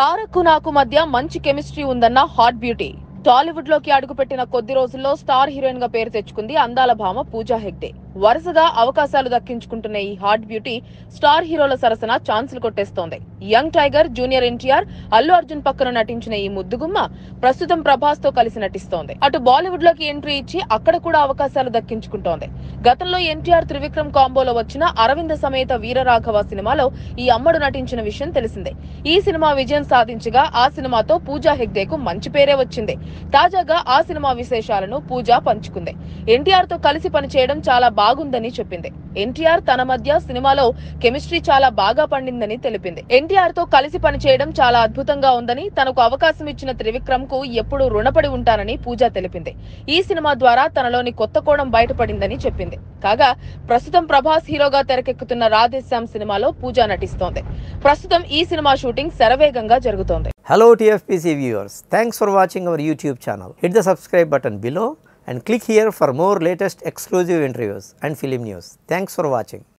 తారకు నాకు మధ్య మంచి కెమిస్ట్రీ ఉందన్న హాట్ బ్యూటీ. టాలీవుడ్లోకి అడుగుపెట్టిన కొద్ది రోజుల్లో స్టార్ హీరోయిన్గా పేరు తెచ్చుకుంది అందాల భామ పూజా హెగ్డే. వరుసగా అవకాశాలు దక్కించుకుంటున్న ఈ హాట్ బ్యూటీ స్టార్ హీరోల సరసన ఛాన్సులు కొట్టేస్తోంది. Young tiger junior NTR Allu Arjun పక్కన నటించిన ఈ ముద్దుగుమ్మ ప్రస్తుతం ప్రభాస్తో కలిసి నటిస్తోంది. అటు బాలీవుడ్లోకి ఎంట్రీ ఇచ్చి అక్కడ కూడా అవకాశాలు దక్కించుకుంటోంది. గతంలో ఎన్టీఆర్ త్రివిక్రమ్ కాంబోలో వచ్చిన అరవింద సమేత వీరరాఘవ సినిమాలో ఈ అమ్మడు నటించిన విషయం తెలిసిందే. ఈ సినిమా విజయం సాధించగా ఆ సినిమాతో పూజా హెగ్డేకు మంచి పేరే వచ్చింది. తాజాగా ఆ సినిమా విశేషాలను పూజ పంచుకుంది. ఎన్టీఆర్తో కలిసి పనిచేయడం చాలా బాగుందని చెప్పింది. ఎన్టీఆర్ తన మధ్య సినిమాలో కెమిస్ట్రీ చాలా బాగా పండిందని తెలిపింది. ఎన్టీఆర్తో కలిసి పనిచేయడం చాలా అద్భుతంగా ఉందని తనకు అవకాశం ఇచ్చిన త్రివిక్రమ్కు ఎప్పుడూ రుణపడి ఉంటానని పూజ తెలిపింది. ఈ సినిమా ద్వారా తనలోని కొత్త కోణం బయటపడిందని చెప్పింది. కాగా ప్రస్తుతం ప్రభాస్ హీరోగా తెరకెక్కుతున్న రాధేశ్యామ్ సినిమాలో పూజ నటిస్తోంది. ప్రస్తుతం ఈ సినిమా షూటింగ్ శరవేగంగా జరుగుతోంది. Hello TFPC viewers, thanks for watching our YouTube channel. Hit the subscribe button below and click here for more latest exclusive interviews and film news. Thanks for watching.